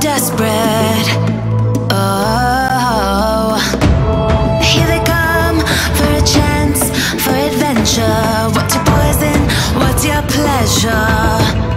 desperate. Oh, here they come for a chance, for adventure. What's your poison? What's your pleasure?